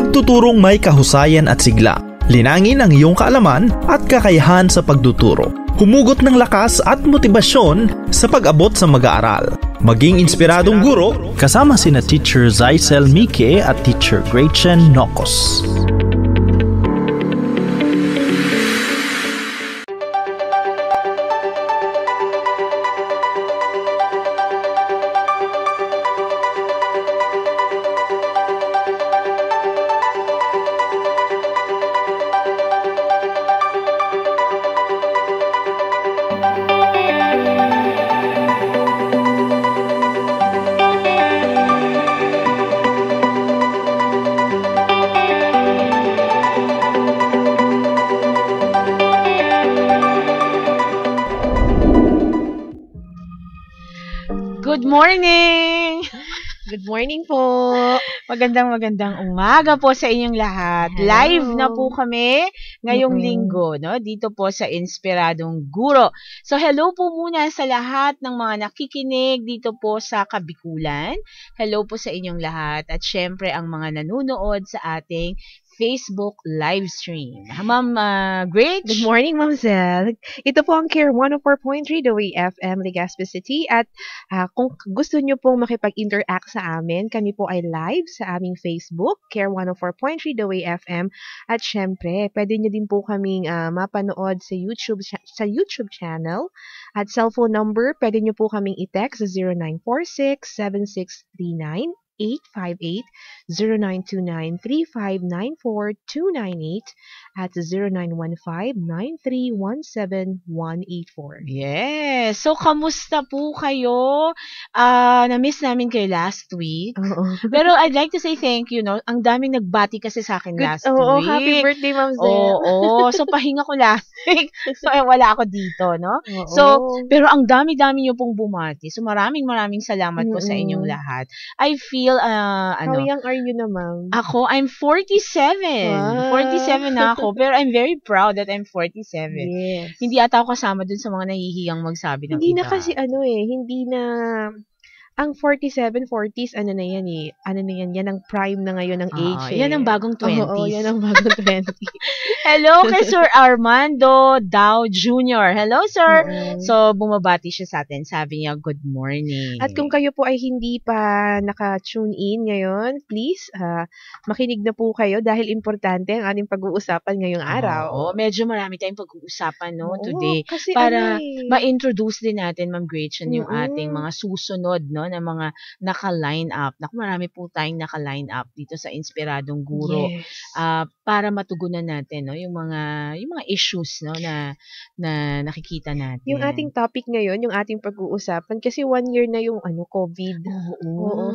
Pagtuturong may kahusayan at sigla. Linangin ang iyong kaalaman at kakayahan sa pagtuturo. Humugot ng lakas at motibasyon sa pag-abot sa mag-aaral. Maging inspiradong guro kasama sina Teacher Zaisel Mike at Teacher Gretchen Nokos. Morning po. Magandang magandang umaga po sa inyong lahat. Hello. Live na po kami ngayong Mm-mm. linggo, no? Dito po sa Inspiradong Guro. So hello po muna sa lahat ng mga nakikinig dito po sa Kabikulan. Hello po sa inyong lahat at syempre ang mga nanonood sa ating Facebook live stream. Ma'am uh, Great. Good morning, Ma'am Zel. Ito po ang Care 104.3 The Way FM, Legazpi City. At ah, kung gusto nyo pong makipag-interact sa amin, kami po ay live sa aming Facebook, Care 104.3 The Way FM. At syempre, pwede nyo din po kaming ah, mapanood sa YouTube, sa YouTube channel. At cellphone number, pwede nyo po kaming i-text sa 0946 7639 858 0929-3594-298 at 0915-9317184. Yes. So kamusta po kayo? Ah, na-miss namin kayo last week. Oo. Pero I'd like to say thank you, no? Ang daming nagbati kasi sa akin last Oo, week. happy birthday, Ma'am Zel. Oo, so pahinga ko last week. So eh, wala ako dito, no? Oo. So, Pero ang dami-dami niyo pong bumati. So maraming maraming salamat po sa inyong lahat. I feel, uh, How ano, young are you na, Ma'am? ako, I'm 47. Wow. 47 na ako. Pero I'm very proud that I'm 47. Yes. Hindi ata ako kasama dun sa mga nahihiyang magsabi ng Hindi na edad. kasi ano eh, hindi na ang 47, 40s, ano na yan eh, ano na yan, yan ang prime na ngayon ng Oo, age eh. yan ang bagong 20s. Oo, yan ang bagong 20. Hello kay Sir Armando Dow Jr. Hello, sir. Oo. So, bumabati siya sa atin. Sabi niya, good morning. At kung kayo po ay hindi pa naka-tune in ngayon, please, ah, makinig na po kayo dahil importante ang ating pag-uusapan ngayong araw. Oo, medyo marami tayong pag-uusapan no, today. Kasi para ano eh, Ma-introduce din natin, Ma'am Gretchen, yung Mm-mm. ating mga susunod no, na mga naka-line up. Naku, marami po tayong naka-line up dito sa Inspiradong Guro. Yes. Ah, para matugunan natin no, yung mga yung mga issues no na na nakikita natin. yung ating topic ngayon, yung ating pag-uusapan, kasi one year na yung ano, COVID. Oo. Oo.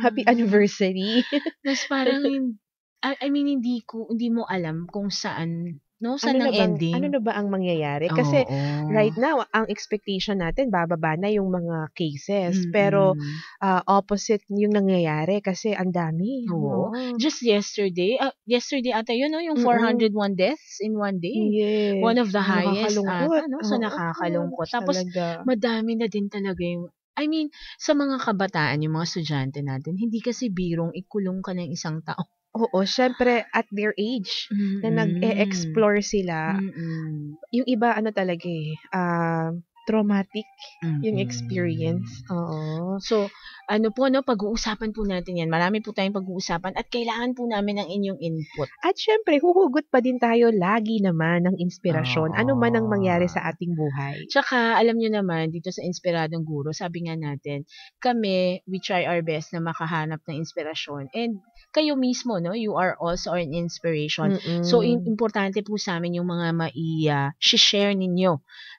Happy anniversary. Tapos parang, I, I mean, hindi ko, hindi mo alam kung saan, no? Saan ano, ang na bang, ending. ano na ba ang mangyayari? Kasi Oo. right now, ang expectation natin, bababa na yung mga cases. Pero Mm-mm. ah, opposite yung nangyayari kasi ang dami. Oo. Oo. Just yesterday, ah, yesterday ata yun, no? Yung Mm-mm. 401 deaths in one day. Yes. One of the highest Nakakalungkot. ata, no? So, Oo, nakakalungkot. Tapos, talaga. madami na din talaga yung, I mean, sa mga kabataan, yung mga estudyante natin, hindi kasi birong ikulong ka ng isang taon. Oo, syempre, at their age, na nag-e-explore sila, Mm-mm. yung iba, ano talaga eh, ah, traumatic yung Mm-mm. experience. Oo. So, ano po, no, pag-uusapan po natin yan. Marami po tayong pag-uusapan at kailangan po namin ng inyong input. At syempre, huhugot pa din tayo lagi naman ng inspirasyon, ano man ang mangyari sa ating buhay. Tsaka, alam nyo naman, dito sa Inspiradong Guro, sabi nga natin, kami, we try our best na makahanap ng inspirasyon. And kayo mismo, no, you are also an inspiration. Mm-mm. So, in- importante po sa amin yung mga mai-share ninyo.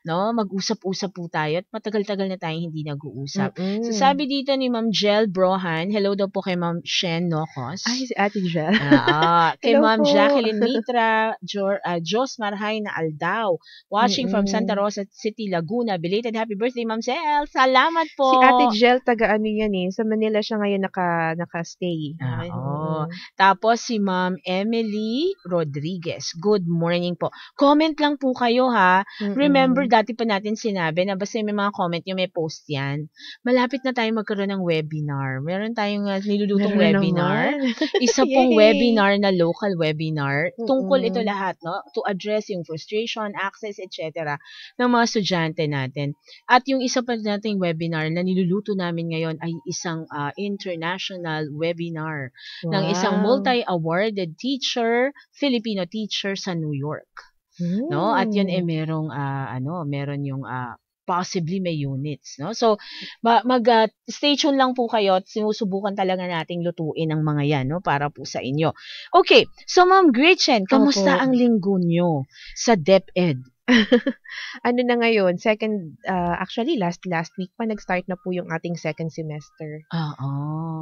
No? Mag-usap-usap po tayo at matagal-tagal na tayong hindi nag-uusap. Mm-mm. So, sabi dito ni Ma'am Jel Brohan, hello daw po kay Ma'am Shen Nocos. Ay, si Ate Jel. Ah, kay Ma'am po. Jacqueline Mitra, Jor, uh, Jos Marhay na Aldao, watching from Mm-mm. Santa Rosa City, Laguna. Belated happy birthday, Ma'am Sel. Salamat po. Si Ate Jel, taga ano yan eh. Sa Manila siya ngayon naka, naka-stay. Ah, oo. Tapos si Ma'am Emily Rodriguez. Good morning po. Comment lang po kayo ha. Mm-mm. Remember, dati pa natin sinabi sinabi na basta may mga comment yung may post yan. Malapit na tayo magkaroon ng webinar. Meron tayong uh, nilulutong Meron webinar. Isa pong webinar na local webinar. Tungkol ito lahat, no? To address yung frustration, access, etc. ng mga estudyante natin. At yung isa pa nating webinar na niluluto namin ngayon ay isang ah, international webinar ng isang Wow. multi-awarded teacher, Filipino teacher sa New York. No? At yun eh Mm. merong ah, ano, meron yung ah, possibly may units, no? So ma- mag ah, stay tuned lang po kayo at sinusubukan talaga nating lutuin ang mga yan, no, para po sa inyo. Okay, so Ma'am Gretchen, kamusta Opo. ang linggo nyo sa DepEd? Ano na ngayon, second, ah, actually last last week pa nag-start na po yung ating second semester. Oo.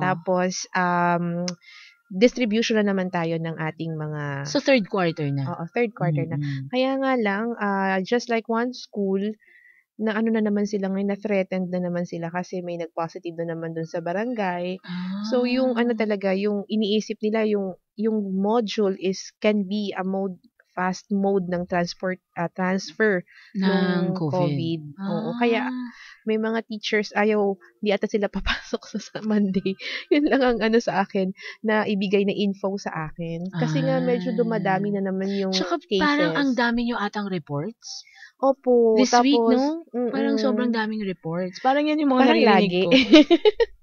Tapos, um, distribution na naman tayo ng ating mga, So third quarter na. oo, third quarter na. Mm-mm. Kaya nga lang, ah, just like one school, na ano na naman sila ngayon, na-threatened na naman sila kasi may nag-positive na naman dun sa barangay. So, yung ano Ah. talaga, yung iniisip nila, yung, yung module is, can be a mode, fast mode ng transport, ah, transfer ng ng COVID. COVID. Oo, kaya Ah. May mga teachers ayaw, di ata sila papasok sa, sa Monday. Yun lang ang ano sa akin, na ibigay na info sa akin. Kasi nga medyo dumadami na naman yung Tsaka cases. parang ang dami nyo atang reports. Opo. This tapos, week, no? Parang mm-mm. sobrang daming reports. Parang yan yung mga Parang naririnig lagi. ko.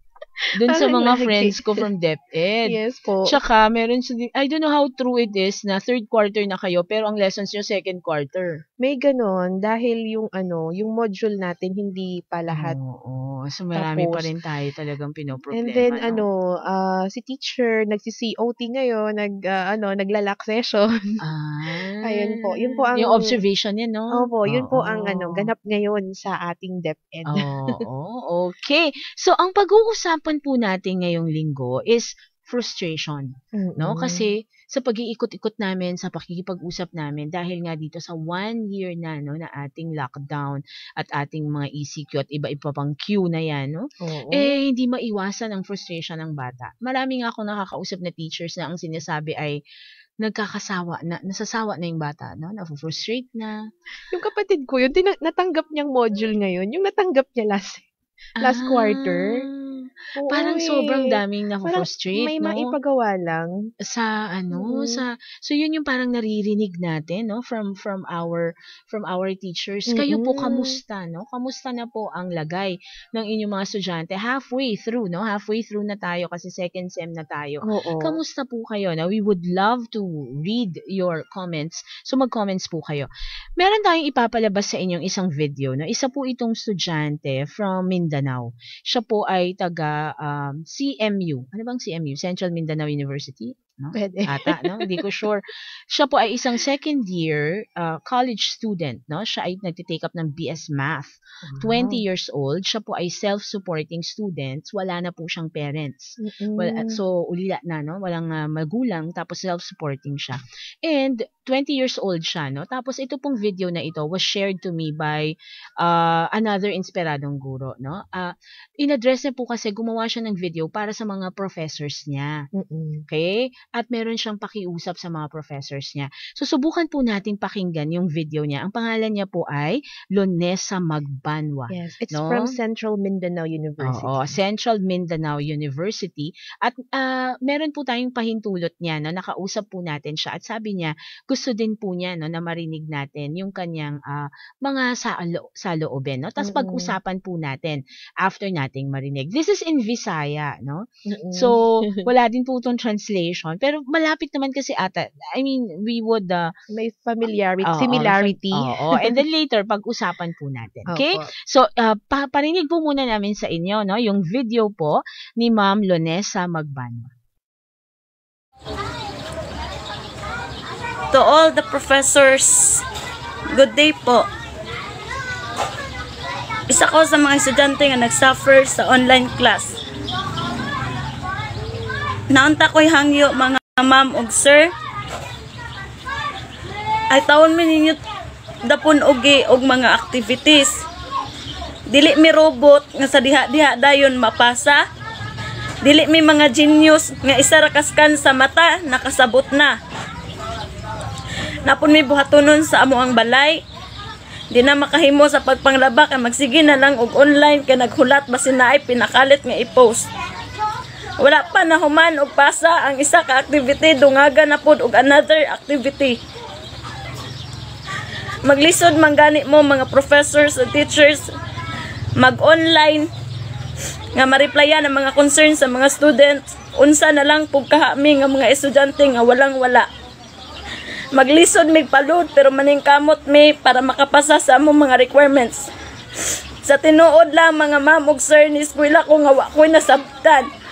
Dun sa mga friends ko from DepEd. yes po. Tsaka, meron sila, I don't know how true it is na third quarter na kayo, pero ang lessons nyo second quarter. May ganon dahil yung ano, yung module natin hindi pa lahat. Oo. So, marami pa Tapos, rin tayo talagang pinoproblema. And then no? ano, ah, si teacher nagsi-COT ngayon, nag ah, ano, naglalak session. Ah. Ayun po. Yun po ang- Yung observation yan, no? Opo, yun po ang ano, ganap ngayon sa ating DepEd. Oo, okay. So, ang pag-uusapan po natin ngayong linggo is frustration. No? Mm-mm. Kasi sa pag-iikot-ikot namin, sa pakikipag-usap namin, dahil nga dito sa one year na, no, na ating lockdown at ating mga ECQ at iba-iba pang Q na yan, no? Oo. Eh, hindi maiwasan ang frustration ng bata. Marami nga ako nakakausap na teachers na ang sinasabi ay nagkakasawa na, nasasawa na yung bata, no? Na-frustrate na. yung kapatid ko, yun, natanggap niyang module ngayon, yung natanggap niya last Last quarter. Oo parang eh. sobrang daming Parang na-frustrate, may no? maipagawa lang. sa ano Mm. sa so yun yung parang naririnig natin no from from our from our teachers kayo po Mm-mm. kamusta no kamusta na po ang lagay ng inyong mga estudyante halfway through no halfway through na tayo kasi second sem na tayo Oo. Kamusta po kayo? Na we would love to read your comments. So mag-comments po kayo. Meron tayong ipapalabas sa inyong isang video. No? Isa po itong estudyante from Mindanao. Siya po ay taga um, CMU. Ano bang CMU? Central Mindanao University? No? Pwede. Ata, no? Hindi ko sure. Siya po ay isang second year uh, college student, no? Siya ay nagtitake up ng BS Math. 20 years old. Siya po ay self-supporting student. Wala na po siyang parents. Mm-mm. Wala, so, ulila na, no? Walang ah, magulang, tapos self-supporting siya. And, 20 years old siya, no? Tapos, ito pong video na ito was shared to me by uh, another inspiradong guro, no? Uh, in-address niya po kasi gumawa siya ng video para sa mga professors niya. Mm-mm. Okay? At meron siyang pakiusap sa mga professors niya. So, subukan po natin pakinggan yung video niya. Ang pangalan niya po ay Lonesa Magbanwa. Yes. It's No? from Central Mindanao University. Oo, Central Mindanao University. At ah, meron po tayong pahintulot niya, no? nakausap po natin siya. At sabi niya, gusto din po niya no, na marinig natin yung kanyang ah, mga sa, sa loobin. No? Tapos pag-usapan po natin after nating marinig. This is in Visaya. No? So, wala din po itong translation. Pero malapit naman kasi ata. I mean, we would... ah, may familiarity, oo, similarity. Oo. And then later, pag-usapan po natin. Okay? Opo. So, uh, pa- parinig po muna namin sa inyo, no, yung video po ni Ma'am Lonesa Magbanwa. To all the professors, good day po. Isa ko sa mga estudyante nga nag-suffer sa online class. Naunta ko'y hangyo mga ma'am ug sir. Ay taon mi ninyo dapon ugi og mga activities. Dili mi robot nga sa diha-diha dayon mapasa. Dili mi mga genius nga isa ra kaskan sa mata nakasabot na. Napon mi buhatonon sa amo ang balay. Di na makahimo sa pagpanglaba kay magsige na lang og online kay naghulat basin na ay pinakalit nga i-post. Wala pa na human og pasa ang isa ka activity dungaga na pud og another activity. Maglisod man gani mo mga professors and teachers mag-online nga ma-replyan ang mga concerns sa mga students unsa na lang pug kahami nga mga estudyante nga walang wala. Maglisod mig palud pero maning kamot mi para makapasa sa among mga requirements. Sa tinuod lang mga ma'am ug sir ni eskwela ko nga wa ko'y nasabtan.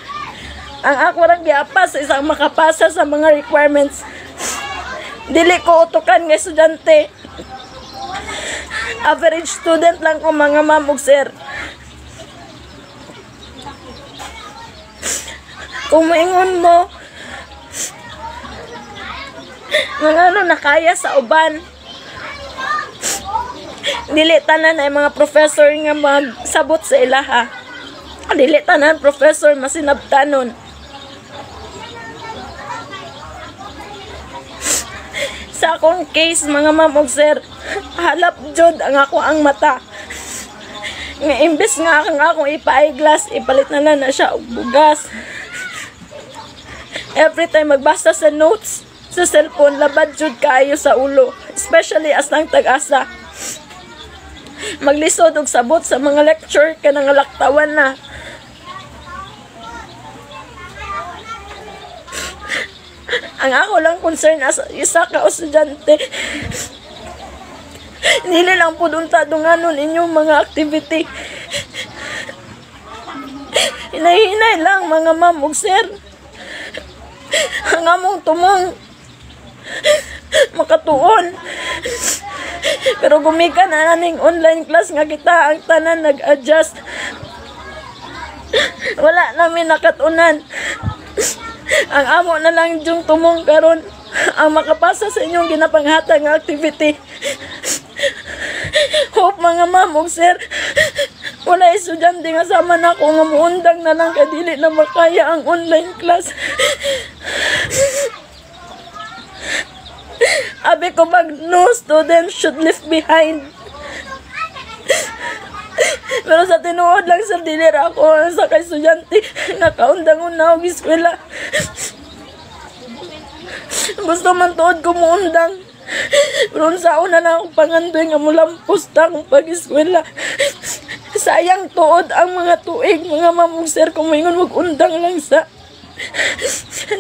Ang ako ra giapas sa isang makapasa sa mga requirements. Dili ko utukan nga estudyante. Average student lang ko mga ma'am ug sir. Kung maingon mo, nga ano nakaya sa uban. Dili tanan ay mga professor nga magsabot sa ilaha. Dili tanan professor masinabtanon. Sa akong case mga ma'am ug sir, halap jud ang ako ang mata. Nga imbes nga akong akong ipa-eyeglass, ipalit na lang na siya og bugas. Every time magbasa sa notes, sa cellphone, labad jud kaayo sa ulo. Especially as nang tag-asa. Maglisod og sabot sa mga lecture ka nang laktawan na. Ang ako lang concern as isa ka estudyante. Nili lang po doon tadunganon inyong mga activity. Hinay-hinay lang mga ma'am ug sir. Ang among tumong makatuon. Pero gumikan na naning online class nga kita ang tanan nag-adjust. Wala namin nakatunan. Ang amo na lang yung tumong karon ang makapasa sa inyong ginapanghatag nga activity. Hope mga ma'am ug sir, wala estudyante nga sama na ako nga muundang na lang kadili na makaya ang online class. Abi ko bag no student should leave behind. Pero sa tinuod lang sa dilir ako sa kay estudyante nakaundang una og eskwela. Gusto man tuod ko muundang. Pero sa una na akong pangandoy nga mulampos ta akong pag-eskwela. Sayang tuod ang mga tuig, mga mamong sir, kung maingon mag-undang lang sa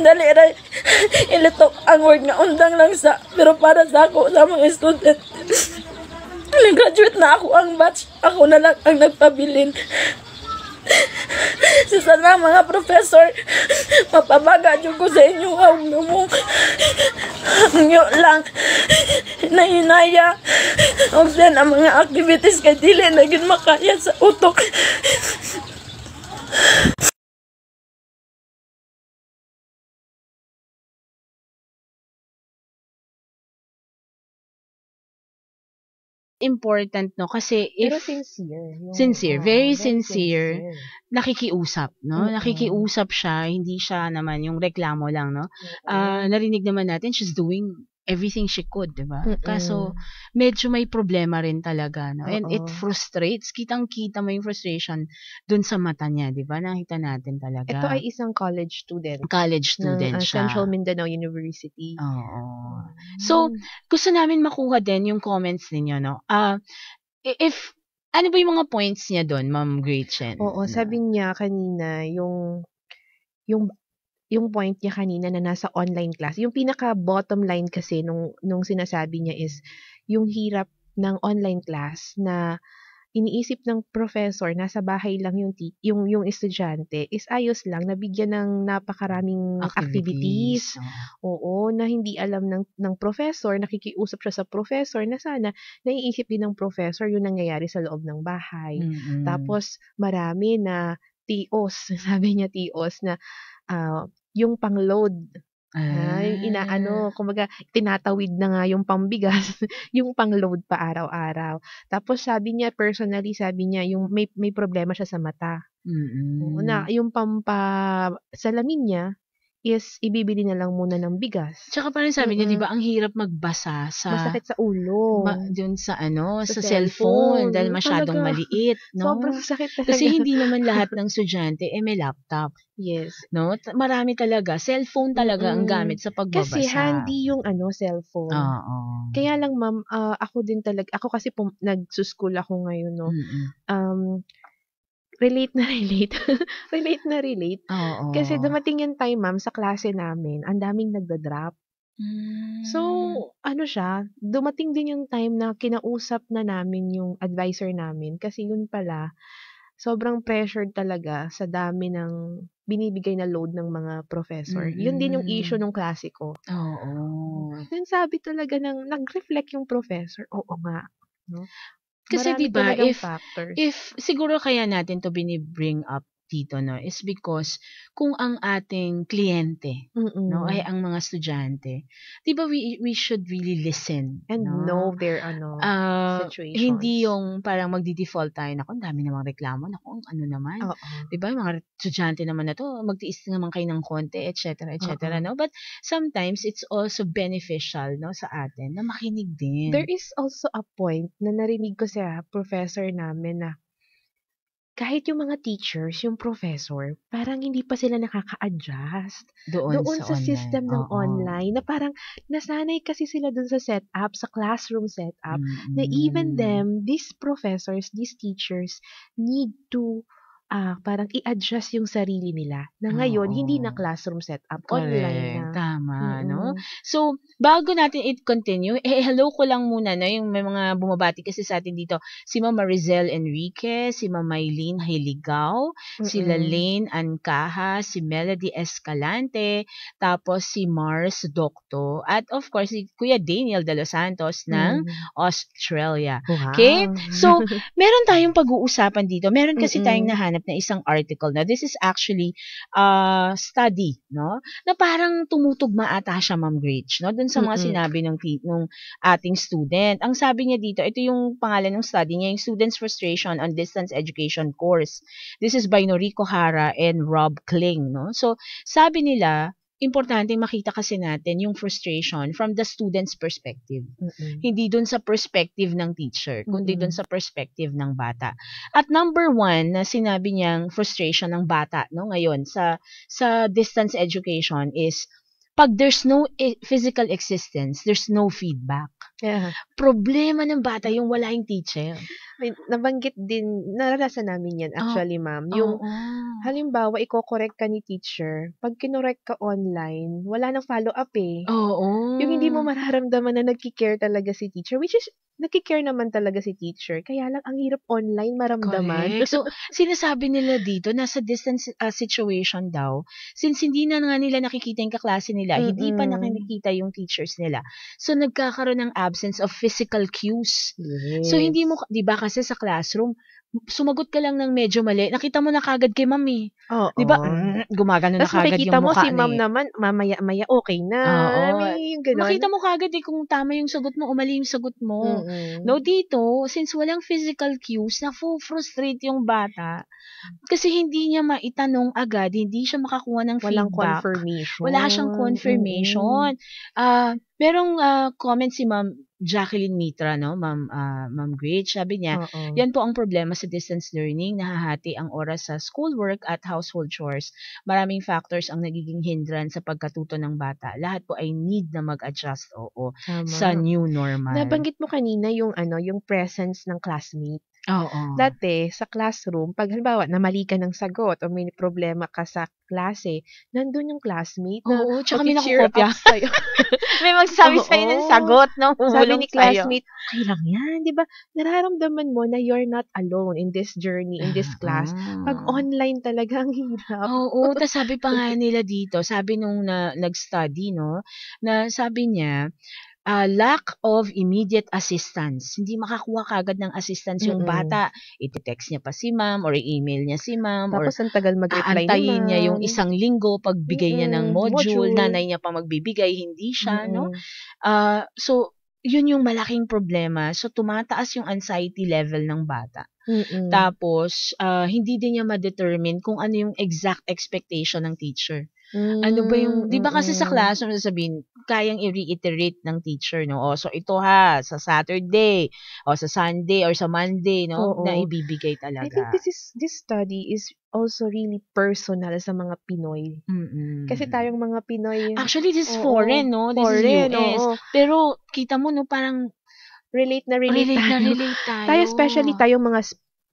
Dali ra ilitok ang word nga undang lang sa pero para sa ako sa mga student nag-graduate na ako. Ang batch ako na lang ang nagpabilin. Sa sana mga professor mapabaga dyan ko sa inyo ang mo nyo lang nahinaya. O sen ang mga activities kay dili na makaya sa utok important no kasi Pero if sincere. yung- Sincere, oo, very sincere. sincere. nakikiusap no Mm-mm. nakikiusap siya hindi siya naman yung reklamo lang no Ah, narinig naman natin she's doing everything she could, di ba? Mm-mm. Kaso, medyo may problema rin talaga, no? And it Oo. frustrates. Kitang-kita mo yung frustration dun sa mata niya, di ba? Nakita natin talaga. Ito ay isang college student college ng student uh, siya. Central Mindanao University. Oo. So, gusto namin makuha din yung comments ninyo, no? Ah, i- if, ano ba yung mga points niya doon, Ma'am Gretchen? Oo, sabi niya kanina, yung, yung, yung point niya kanina na nasa online class, yung pinaka bottom line kasi nung, nung sinasabi niya is, yung hirap ng online class na iniisip ng professor, nasa bahay lang yung, ti- yung, yung estudyante, is ayos lang, nabigyan ng napakaraming activities. Oo, na hindi alam ng, ng professor, nakikiusap siya sa professor na sana naiisip din ng professor yung nangyayari sa loob ng bahay. Mm-mm. Tapos marami na TOs, sabi niya TOs na ah, yung pang-load, ah, yung inaano, kumbaga tinatawid na nga yung pambigas, yung pang-load pa araw-araw. Tapos sabi niya personally, sabi niya yung may may problema siya sa mata. Mm-mm. Oo, na yung pampa salamin niya is ibibili na lang muna ng bigas. Tsaka parang sabi niya, Mm-mm. di ba, ang hirap magbasa sa... Masakit sa ulo. ma- dun sa ano, sa, Sa cellphone, cellphone. dahil masyadong Talaga. maliit, no? Sobrang sakit talaga. Kasi hindi naman lahat ng estudyante eh may laptop, Yes. no? Marami talaga, cellphone talaga ang Mm-mm. gamit sa pagbabasa. Kasi handy yung ano, cellphone. Oo. Kaya lang ma'am, ah, ako din talaga, ako kasi pum- nagsuschool ako ngayon, no. Mm-mm. Um, relate na relate. relate na relate. Oo. Kasi dumating yung time, ma'am, sa klase namin, ang daming nagda-drop. Mm. So, ano siya, dumating din yung time na kinausap na namin yung advisor namin kasi yun pala, sobrang pressured talaga sa dami ng binibigay na load ng mga professor. Yun din yung issue nung klase ko. Oo. Then sabi talaga ng, nag-reflect yung professor, oo nga. No? Kasi Marami diba, talagang if- factors. If siguro kaya natin to bini-bring up dito no is because kung ang ating kliyente Mm-mm. no ay ang mga estudyante 'di ba we we should really listen and no? know their ano, Ah, situations. hindi yung parang magdi-default tayo na ang dami namang reklamo nako ang ano naman oo. 'di ba mga estudyante naman na to magtiis naman kayo ng konti etc etc no but sometimes it's also beneficial no sa atin na makinig din There is also a point na narinig ko sa professor namin na kahit yung mga teachers, yung professor, parang hindi pa sila nakaka-adjust doon, doon sa, online. system ng Oo. online na parang nasanay kasi sila doon sa setup, sa classroom setup, na Mm-mm. even them, these professors, these teachers, need to ah parang i-adjust yung sarili nila. Na ngayon, hindi na Oo. classroom setup, online Correct. na. Tama, no? Mm-mm. So, bago natin it continue, eh, hello ko lang muna, no? Yung may mga bumabati kasi sa atin dito. Si Ma'am Marizel Enriquez, si Ma'am Maylene Hiligaw, si Mm-mm. Lalaine Ancaja, si Melody Escalante, tapos si Mars Docto, at of course, si Kuya Daniel de los Santos ng Mm. Australia. Wow. Okay? So, meron tayong pag-uusapan dito. Meron kasi Mm-mm. tayong nahanap na isang article na this is actually a study, no? Na parang tumutugma ata siya, Ma'am Gretch, no? Doon sa mga Mm-mm. sinabi ng nung ating student. Ang sabi niya dito, ito yung pangalan ng study niya, yung Students Frustration on Distance Education course. This is by Noriko Hara and Rob Kling, no? So, sabi nila, importante makita kasi natin yung frustration from the student's perspective Mm-mm. hindi dun sa perspective ng teacher, kundi Mm-mm. dun sa perspective ng bata. At number one na sinabi niyang frustration ng bata no ngayon sa sa distance education is pag there's no e- physical existence, there's no feedback. Yeah. Problema ng bata yung wala yung teacher. May, nabanggit din, naranasan namin yan actually, ma'am. Yung, Oo. halimbawa, i-correct ka ni teacher, pag kinorek ka online, wala nang follow-up eh. Oo. Yung hindi mo mararamdaman na nagki-care talaga si teacher, which is, nagki-care naman talaga si teacher. Kaya lang, ang hirap online maramdaman. Correct. So, sinasabi nila dito, nasa distance uh, situation daw, since hindi na nga nila nakikita yung kaklase nila, hindi pa nakikita yung teachers nila. So, nagkakaroon ng absence of physical cues. Yes. So, hindi mo, di ba kasi sa classroom, sumagot ka lang ng medyo mali, nakita mo na kagad kay mami. Oo. Di ba? Mm, gumagano na Tapos kagad makikita yung mo mukha si ma'am ni- naman, mamaya-maya okay na. Oo. May yung ganun. Makita mo kagad eh kung tama yung sagot mo o mali yung sagot mo. Mm-mm. No, dito, since walang physical cues, na-frustrate yung bata. Kasi hindi niya maitanong agad, hindi siya makakuha ng Walang feedback. confirmation. Wala siyang confirmation. Ah, merong ah, comment si Ma'am Jacqueline Mitra, no? Ma'am ah, Ma'am Great, sabi niya, Oo. yan po ang problema sa distance learning, nahahati ang oras sa schoolwork at household chores. Maraming factors ang nagiging hindrance sa pagkatuto ng bata. Lahat po ay need na mag-adjust, oo, Tama. sa new normal. Nabanggit mo kanina yung ano, yung presence ng classmate. Oo. Dati, sa classroom, pag halimbawa, namali ka ng sagot o may problema ka sa klase, nandun yung classmate na Oo, tsaka may mag-cheer nakukopya. up sa'yo. may magsasabi Oo. sa'yo ng sagot, no? Sabi ni classmate, okay lang yan, di ba? Nararamdaman mo na you're not alone in this journey, in this class. Pag Ah. online talaga, ang hirap. Oo, tas sabi pa nga nila dito, sabi nung na, nag-study, no, na sabi niya, ah, lack of immediate assistance. Hindi makakuha kagad ng assistance yung Mm-mm. bata. Iti-text niya pa si ma'am or i-email niya si ma'am or Tapos ang tagal mag-reply aantayin ni niya yung isang linggo pagbigay niya ng Mm-mm, module, module. nanay niya pa magbibigay, hindi siya, no? Mm-mm. Ah, so, yun yung malaking problema. So, tumataas yung anxiety level ng bata. Mm-mm. Tapos, ah, hindi din niya ma-determine kung ano yung exact expectation ng teacher. Ano ba yung, di ba kasi sa classroom sasabihin, kayang i-reiterate ng teacher, no? O, so ito ha, sa Saturday, o sa Sunday, or sa Monday, no? Oo. Na ibibigay I think talaga. this is this study is also really personal sa mga Pinoy. Mm-mm. Kasi tayong mga Pinoy, Actually, this is Oo, foreign, no? This foreign, is US. oo. Pero, kita mo, no, parang relate na relate, relate na tayo. relate tayo. Tayo, especially tayong mga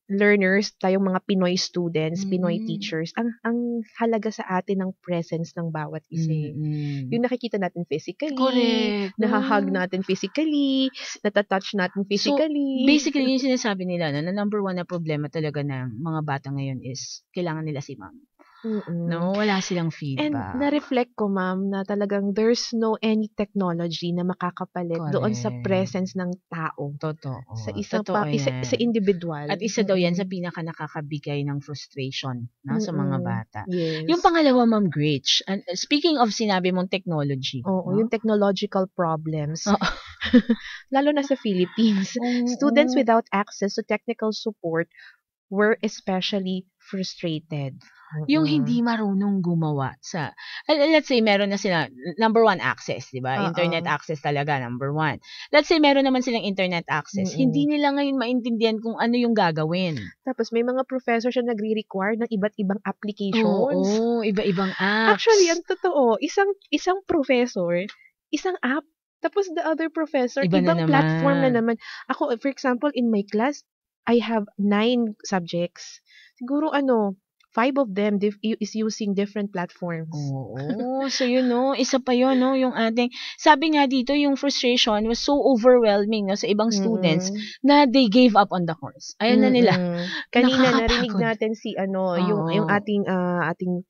learners, tayong mga Pinoy students, Pinoy Mm. teachers, ang ang halaga sa atin ng presence ng bawat isa. Mm-mm. Yung nakikita natin physically, Correct. nahahag no? natin physically, natatouch natin physically. Basically, yung sinasabi nila, no, na number one na problema talaga ng mga bata ngayon is kailangan nila si ma'am. Mm-mm. No, wala silang And feedback. na-reflect ko, ma'am, na talagang there's no any technology na makakapalit doon sa Correct. presence ng tao. Totoo. Sa isang Totoo pa, isa, sa individual. At isa daw yan sa pinaka nakakabigay ng frustration no, sa mga bata. Yes. Yung pangalawa, Ma'am Gretch, and speaking of sinabi mong technology. Oo, no? yung technological problems. Oo. Lalo na sa Philippines. Students Oo. without access to technical support were especially frustrated. yung Mm-mm. hindi marunong gumawa sa let's say meron na sila number one access, 'di ba? Oo. Internet access talaga number one. Let's say meron naman silang internet access. Mm-mm. Hindi nila ngayon maintindihan kung ano yung gagawin. Tapos may mga professor siya nagre-require ng iba't ibang applications. Oo, iba-ibang apps. Actually, ang totoo, isang isang professor, isang app, tapos the other professor, Iba na ibang platform na naman. Ako, for example, in my class, I have nine subjects. Siguro ano, five of them dif- is using different platforms. Oo. so yun no, isa pa yun no, yung ating sabi nga dito yung frustration was so overwhelming no sa ibang students Mm-mm. na they gave up on the course. Ayun na nila. Kanina narinig natin si ano, yung Oo. yung ating ah, ating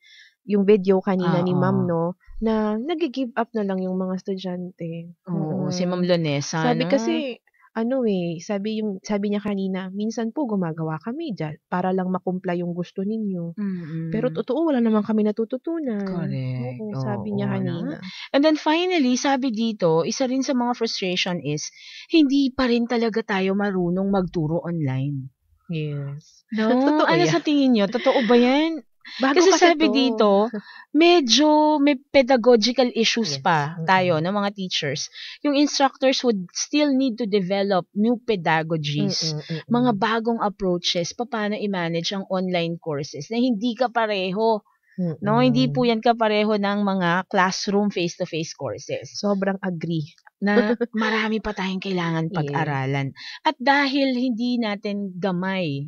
yung video kanina ni Oo. Ma'am no na nag-give up na lang yung mga estudyante. Oo, Mm-mm. si Ma'am Lonesa. Sabi no? kasi ano eh, sabi yung sabi niya kanina, minsan po gumagawa kami dyan para lang makumpla yung gusto ninyo. Mm-mm. Pero totoo wala naman kami natututunan. Correct. Oo, sabi niya Oo, kanina. And then finally, sabi dito, isa rin sa mga frustration is, hindi pa rin talaga tayo marunong magturo online. Yes. No? Totoo ano yan. sa tingin nyo? Totoo ba yan? Bago Kasi kasi sabi to. dito, medyo may pedagogical issues Yes. pa tayo ng mga teachers. Yung instructors would still need to develop new pedagogies, mm-mm. mga bagong approaches, paano i-manage ang online courses na hindi ka pareho. Mm-mm. No, hindi po yan kapareho ng mga classroom face-to-face courses Sobrang agree. na marami pa tayong kailangan Yes. pag-aralan. At dahil hindi natin gamay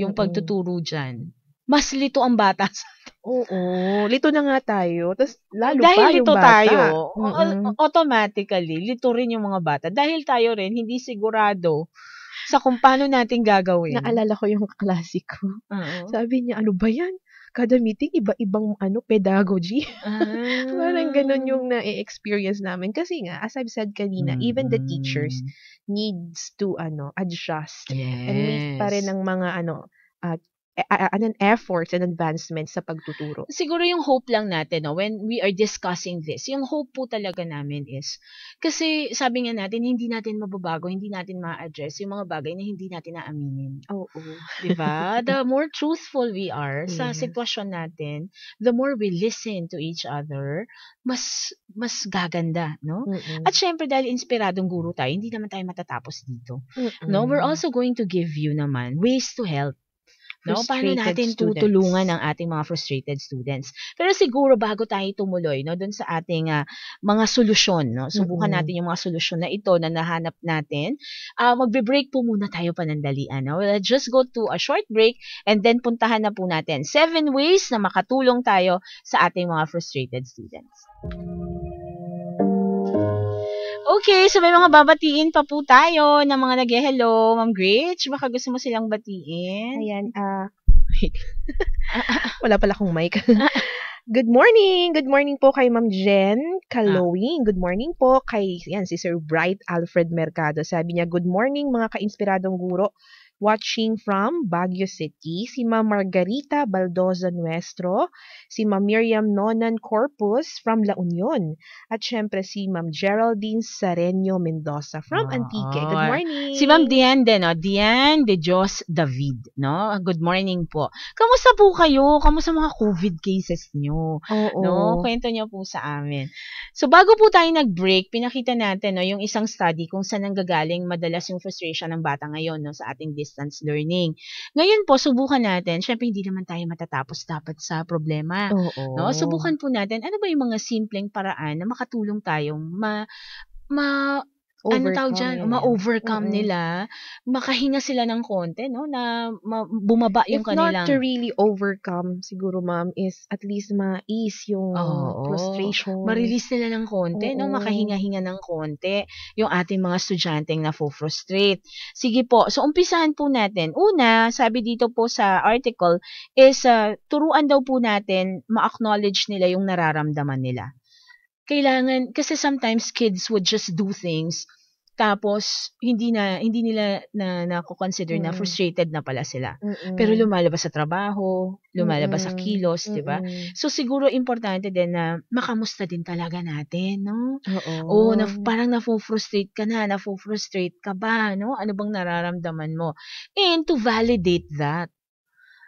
yung pagtuturo dyan, mas lito ang bata sa Oo, lito na nga tayo. Tapos lalo dahil pa yung lito bata. tayo, Mm-mm. au- automatically, lito rin yung mga bata. Dahil tayo rin, hindi sigurado sa kung paano natin gagawin. Naalala ko yung kaklase ko. Oo. Sabi niya, ano ba yan? Kada meeting, iba-ibang ano, pedagogy. Ah. Parang ganun yung na-experience namin. Kasi nga, as I've said kanina, even the teachers Mm. needs to ano adjust yes. and make pa rin ng mga ano uh, an efforts and advancements sa pagtuturo. siguro yung hope lang natin, no, when we are discussing this, yung hope po talaga namin is, kasi sabi nga natin, hindi natin mababago, hindi natin ma-address yung mga bagay na hindi natin naaminin. Oo. Di ba? the more truthful we are sa Yes. sitwasyon natin, the more we listen to each other, mas mas gaganda, no? Mm-mm. At syempre, dahil inspiradong guro tayo, hindi naman tayo matatapos dito. Mm-mm. No, we're also going to give you naman ways to help. No, paano natin students. tutulungan ang ating mga frustrated students. Pero siguro bago tayo tumuloy no doon sa ating ah, mga solusyon, no. Subukan Mm-mm. natin yung mga solusyon na ito na nahanap natin. Ah, magbe-break po muna tayo panandalian, no. We'll just go to a short break and then puntahan na po natin seven ways na makatulong tayo sa ating mga frustrated students. Okay, so may mga babatiin pa po tayo ng mga nag-hello. Ma'am Gretch, baka gusto mo silang batiin? Ayan, ah, wait. Wala pala akong mic. Good morning! Good morning po kay Ma'am Jen Kalowing. Good morning po kay yan, si Sir Bright Alfred Mercado. Sabi niya, Good morning mga ka-inspiradong guro. Watching from Baguio City, si Ma'am Margarita Baldoza Nuestro, si Ma'am Miriam Nonan Corpus from La Union, at syempre si Ma'am Geraldine Sareño Mendoza from Ah, Antique. Good morning! Si Ma'am Diane din, no? Diane de Jos David, no? Good morning po. Kamusta po kayo? Kamusta mga COVID cases nyo? Oo. No? Kwento nyo po sa amin. So, bago po tayo nag-break, pinakita natin, no, yung isang study kung saan nanggagaling madalas yung frustration ng bata ngayon, no, sa ating distance learning. Ngayon po, subukan natin. Syempre, hindi naman tayo matatapos dapat sa problema. Oo. No? Subukan po natin, ano ba yung mga simpleng paraan na makatulong tayong ma, ma, ano tawag dyan, Overcome ma-overcome Oo. nila, makahinga sila ng konti, no? Na ma- bumaba yung If kanilang... not to really overcome, siguro ma'am, is at least ma-ease yung Oo. frustration. ma-release nila ng konti, no? Oo. Makahinga-hinga ng konti yung ating mga estudyanteng na frustrate. Sige po, so umpisahan po natin. Una, sabi dito po sa article, is uh, turuan daw po natin ma-acknowledge nila yung nararamdaman nila. Kailangan, kasi sometimes kids would just do things tapos hindi na hindi nila na na-consider na Mm. frustrated na pala sila. Mm-mm. Pero lumalabas sa trabaho, lumalabas sa Mm-mm. kilos, 'di ba? So siguro importante din na makamusta din talaga natin, no? Oo. Oo, na, parang nafo-frustrate ka na, nafo-frustrate ka ba, no? Ano bang nararamdaman mo? And to validate that,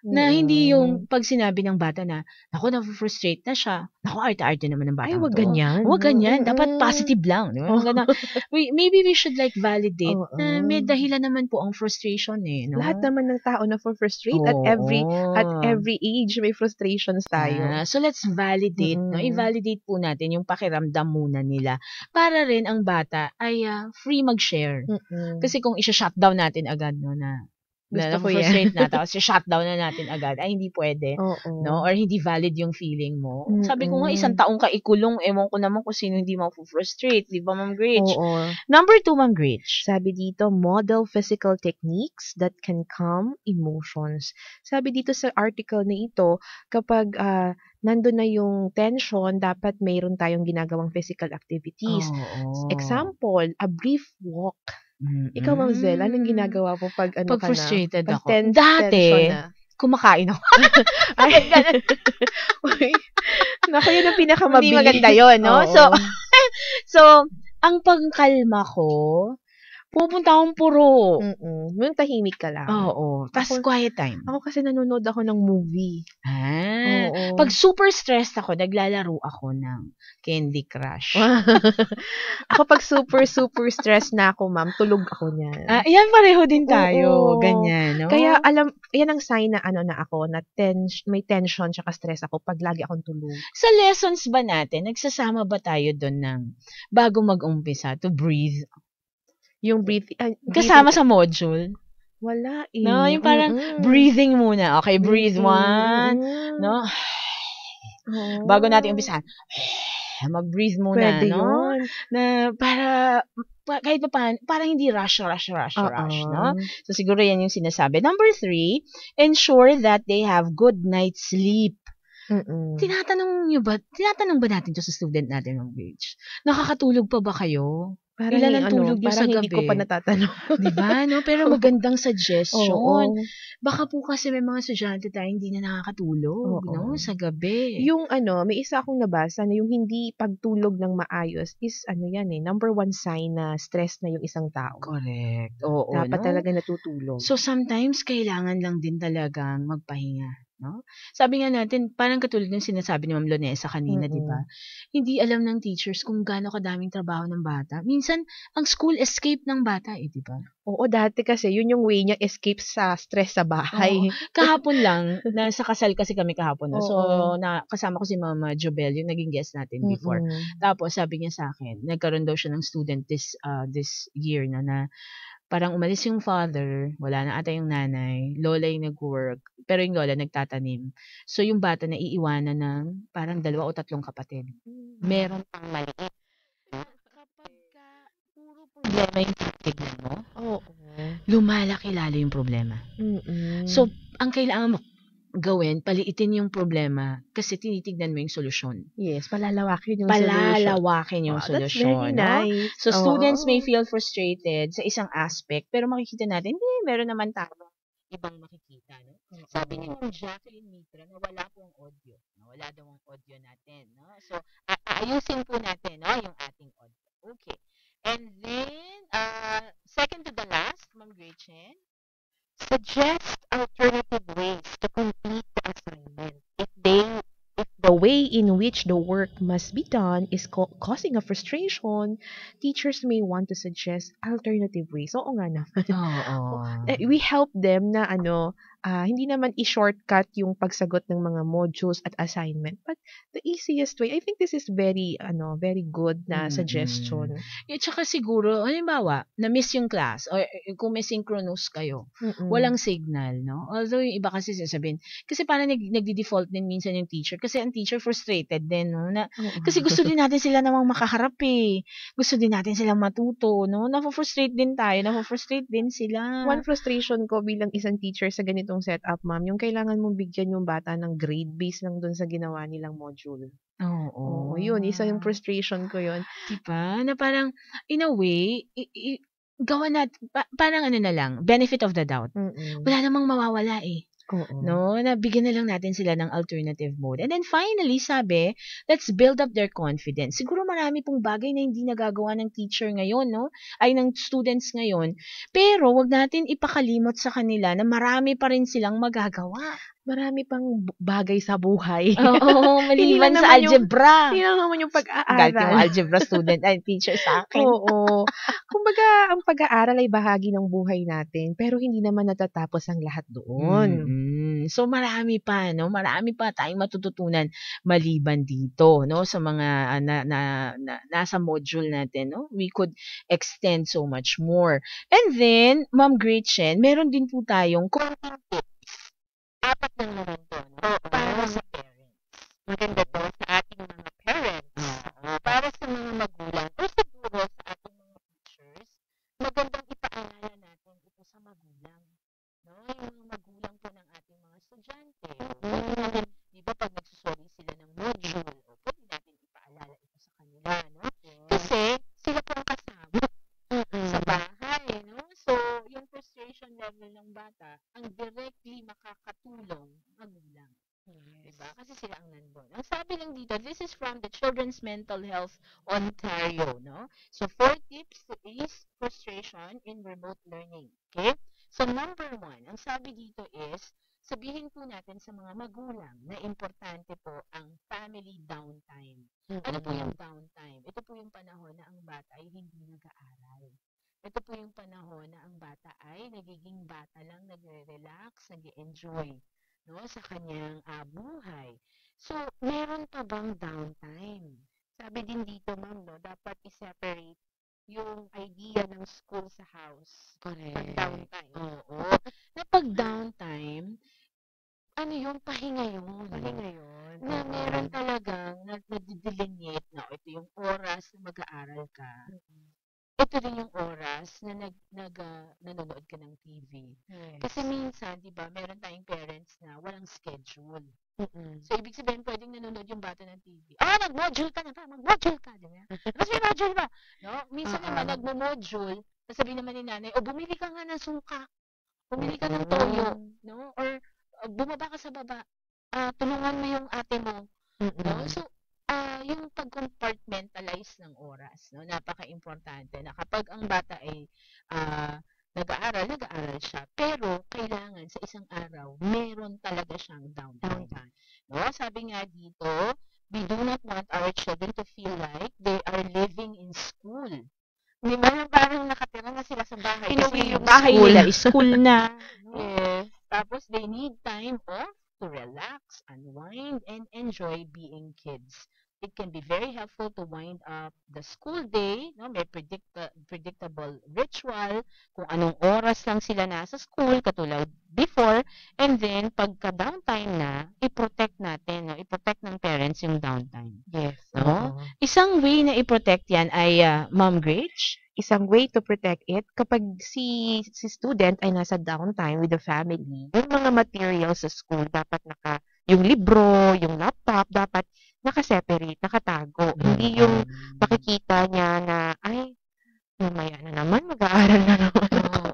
na hindi Mm. yung pag sinabi ng bata na, ako, nafo-frustrate na siya. Ako, arte-arte naman ng bata Ay, wag to. ganyan. Huwag ganyan. Dapat positive lang. Di ba? Oo. Ganun. we, maybe we should like validate Oo. na may dahilan naman po ang frustration eh. No? Lahat naman ng tao na for frustrate at every at every age may frustrations tayo. Ah, so let's validate, no? Mm-mm. I-validate po natin yung pakiramdam muna nila para rin ang bata ay ah, free mag-share. Mm-mm. Kasi kung i-shutdown natin agad no na na Gusto ko yan. frustrate na tapos i-shutdown na natin agad ay hindi pwede. Oo. No? Or hindi valid yung feeling mo. Mm-mm. Sabi ko nga, isang taong ka ikulong, ewan ko naman kung sino hindi ma-frustrate. Di ba, Ma'am Gretch? Oo. Number two, Ma'am Gretch. Sabi dito, model physical techniques that can calm emotions. Sabi dito sa article na ito, kapag ah, nandun na yung tension, dapat mayroon tayong ginagawang physical activities. Oo. Example, a brief walk. Mm-mm. Ikaw, Ma'am Zel, anong ginagawa mo pag ano Pag ka frustrated na? Pag ako. ten- Dati, na? kumakain ako. Ay, Uy, Naku, yun ang pinakamabili. Hindi maganda yun, no? Oo. So, so, ang pagkalma ko, pupunta akong puro. Mm-mm. Yung tahimik ka lang. Oo. Tapos Ako- quiet time. Ako kasi nanonood ako ng movie. Ah. Oo. Pag super stressed ako, naglalaro ako ng Candy Crush. ako pag super, super stressed na ako, ma'am, tulog ako niyan. Ah, yan pareho din tayo. Oo. Ganyan, no? Kaya alam, yan ang sign na ano na ako, na tens- may tension tsaka stress ako pag lagi akong tulog. sa lessons ba natin, nagsasama ba tayo doon ng bago mag-umpisa to breathe? Yung breathing, ay, Kasama breathing- sa module? wala eh. No, yung parang Mm-mm. Breathing muna. Okay, breathe one. Mm-mm. No? Oo. Bago natin umpisahan, mag-breathe muna, Pwede no? yun. Na para, pa, kahit pa paano, parang hindi rush, rush, rush, Oo. rush, no? So, siguro yan yung sinasabi. Number three, ensure that they have good night's sleep. Mm-mm. Tinatanong nyo ba, tinatanong ba natin to sa student natin ng grades? Nakakatulog pa ba kayo? Parang Ilan yung ang ano, tulog niyo parang sa hindi ko gabi? pa natatanong. Di ba? No? Pero magandang suggestion. Oo. Baka po kasi may mga estudyante tayo hindi na nakakatulog, Oo. no? Sa gabi. Yung ano, may isa akong nabasa na yung hindi pagtulog ng maayos is ano yan eh, number one sign na stress na yung isang tao. Correct. Oo, Dapat no? talaga natutulog. So, sometimes, kailangan lang din talagang magpahinga. No? Sabi nga natin, parang katulad ng sinasabi ni Ma'am Lonesa kanina, Mm-mm. di ba? Hindi alam ng teachers kung gaano kadaming trabaho ng bata. Minsan, ang school escape ng bata, eh, di ba? Oo, dati kasi yun yung way niya escape sa stress sa bahay. Kahapon lang, nasa kasal kasi kami kahapon. No? So, Oo. na, kasama ko si Mama Jobel, yung naging guest natin before. Mm-mm. Tapos sabi niya sa akin, nagkaroon daw siya ng student this uh, this year na na parang umalis yung father, wala na ata yung nanay, lola yung nag-work, pero yung lola nagtatanim. So yung bata na iiwanan ng parang dalawa o tatlong kapatid. Meron pang maliit. Kapag ka puro problema yung titignan mo, Oo. lumalaki lalo yung problema. Mm-mm. So, ang kailangan mo gawin, paliitin yung problema kasi tinitignan mo yung solusyon. Yes, palalawakin yung solution. Palalawakin yung Wow, that's solusyon. very no? nice. So, students Oo. may feel frustrated sa isang aspect, pero makikita natin, hindi, meron naman tayo ibang makikita. No? Sabi ni Jacqueline Mitra na wala pong audio. No? Wala daw ang audio natin. No? So, aayusin po natin no? yung ating audio. Okay. And then, uh, second to the last, Ma'am Gretchen, suggest alternative way in which the work must be done is causing a frustration, teachers may want to suggest alternative ways. Oo nga naman. Oo. Eh, we help them na ano, ah, hindi naman i-shortcut yung pagsagot ng mga modules at assignment. But the easiest way, I think this is very, ano, very good na Mm-mm. suggestion. At saka siguro, halimbawa, na-miss yung class, or eh, kung may synchronous kayo, Mm-mm. walang signal, no? Although yung iba kasi sasabihin, kasi parang nag, nagdi-default din minsan yung teacher, kasi ang teacher frustrated din, no? Na, Oo. kasi gusto din natin sila namang makaharap eh. Gusto din natin silang matuto, no? Nafo-frustrate din tayo, nafo-frustrate din sila. One frustration ko bilang isang teacher sa ganitong setup, ma'am, yung kailangan mong bigyan yung bata ng grade based lang dun sa ginawa nilang module. Oo. Oo, yun. Isa yung frustration ko yun. Diba? Na parang, in a way, i- i- gawa natin, pa- parang ano na lang, benefit of the doubt. Mm-mm. Wala namang mawawala eh. Oo. No, nabigyan na lang natin sila ng alternative mode. And then finally, sabi, let's build up their confidence. Siguro marami pong bagay na hindi nagagawa ng teacher ngayon, no? Ay, ng students ngayon. Pero, wag natin ipakalimot sa kanila na marami pa rin silang magagawa. Marami pang bagay sa buhay. Oo, maliban Hindi sa algebra. Hindi lang naman yung Galit yung pag-aaral. algebra student ay teacher sa akin. Oo. Kumbaga, ang pag-aaral ay bahagi ng buhay natin, pero hindi naman natatapos ang lahat doon. Mm, So marami pa, no? Marami pa tayong matututunan maliban dito, no? Sa mga ah, na, na, na nasa module natin, no? We could extend so much more. And then, Ma'am Gretchen, meron din po tayong tips. Apat lang naman to, no? Para sa parents. Maganda to sa ating mga parents. Para sa mga magulang. Or siguro sa ating mga teachers, magandang ipaalala natin ito sa magulang. No? Yung mga magulang po ng ating mga estudyante. Pwede natin, di ba pag nagsusoli sila ng module, o pwede natin ipaalala ito sa kanila, no? Kasi sila po ang kasama sa bahay, no? So, yung frustration level ng bata, ang directly makakatulong magulang. Diba? Kasi sila ang nandun. Ang sabi lang dito, this is from Mental Health Ontario, no? So, four tips to ease frustration in remote learning. Okay? So, number one, ang sabi dito is, sabihin po natin sa mga magulang na importante po ang family downtime. Ano po yung downtime? Ito po yung panahon na ang bata ay hindi nag-aaral. Ito po yung panahon na ang bata ay nagiging bata lang, nagre-relax, nag-enjoy no, sa kanyang ah, buhay. So, meron pa bang downtime? Sabi din dito, ma'am, no, dapat i-separate yung idea ng school sa house. Pag downtime. Oo. Na pag downtime, ano yun, pahinga yun. Pahinga yun. Na meron talagang nag nag-delineate na ito yung oras na mag-aaral ka. Ito din yung oras na nag, nag ah, nanonood ka ng TV. Kasi minsan, di ba, meron tayong parents na walang schedule. So, ibig sabihin, pwedeng nanonood yung bata ng TV. Ah, mag-module ka na ba? Mag-module ka, di ba? Mas may module ba? No? Minsan naman, Oo. nagmo-module, sasabihin naman ni nanay, o bumili ka nga ng suka. Bumili ka ng toyo. No? Or, uh, bumaba ka sa baba. Ah, tulungan mo yung ate mo. No? So, ah yung pag-compartmentalize ng oras, no? Napaka-importante na kapag ang bata ay ah, nag-aaral, nag-aaral siya. Pero, kailangan sa isang araw, meron talaga siyang downtime. No? Sabi nga dito, we do not want our children to feel like they are living in school. Di ba? Yung Parang nakatira na sila sa bahay. Way, yung yung bahay school. nila school na. Yes. Tapos, they need time off to relax, unwind, and enjoy being kids. It can be very helpful to wind up the school day, no? May predict predictable ritual, kung anong oras lang sila nasa school, katulad before. And then, pagka downtime na, i-protect natin, no? i-protect ng parents yung downtime. Yes. No? oo. Isang way na i-protect yan ay, ah, Ma'am Gretch, isang way to protect it kapag si si student ay nasa downtime with the family, yung mga materials sa school dapat naka yung libro, yung laptop dapat naka-separate, nakatago. Hindi yung makikita niya na ay mamaya na naman mag-aaral na naman.